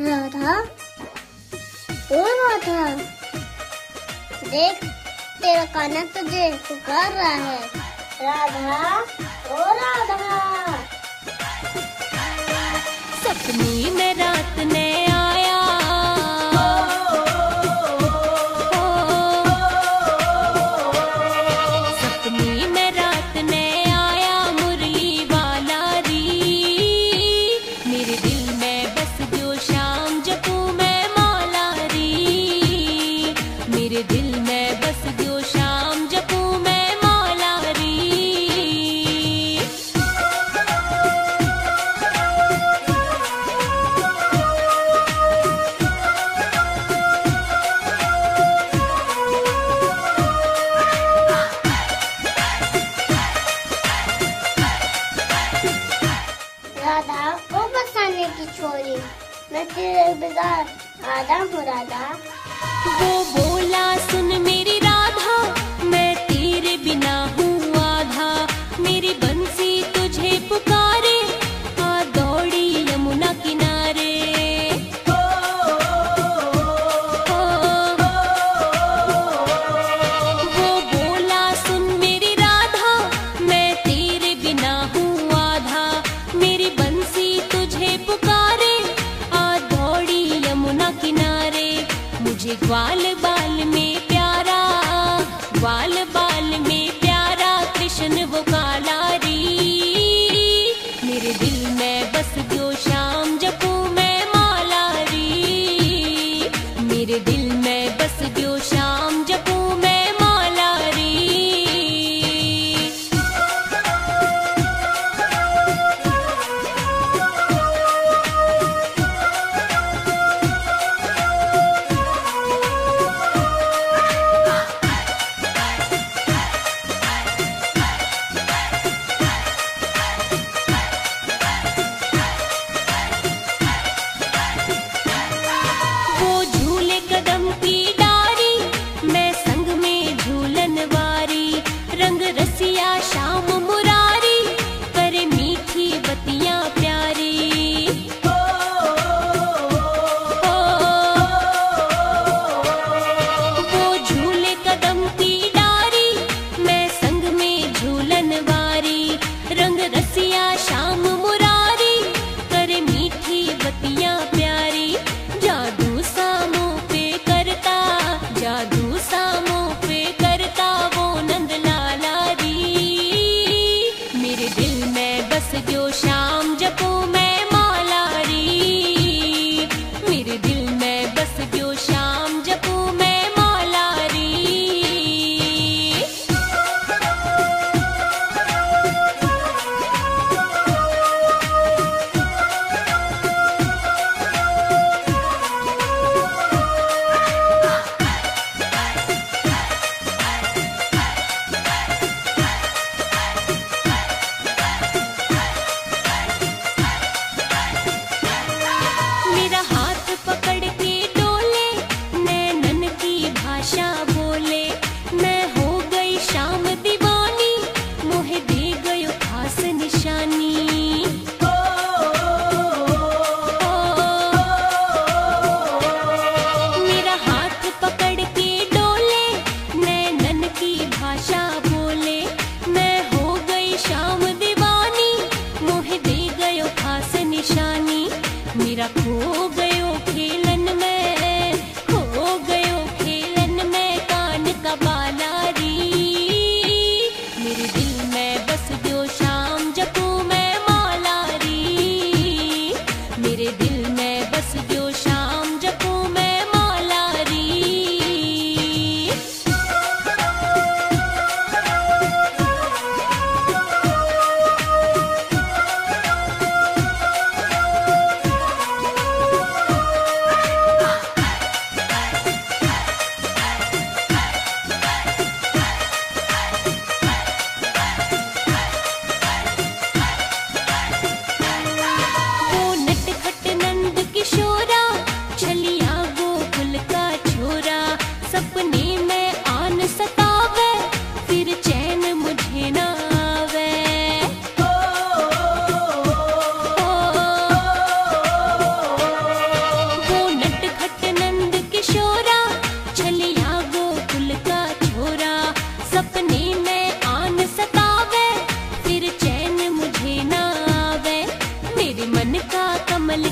राधा था राधा, देख, तेरा काना तुझे पुकार रहा है। राधा, ओ राधा। सपने मेरा बाज़ार आदा मुरादा। वो बोला से job. सपने में आन सतावे, फिर मुझे ना आवे वो नटखट नंद किशोरा, छलिया गोकुल का छोरा। सपने में आन सतावे, फिर चैन मुझे ना आवे मेरे मन का कमल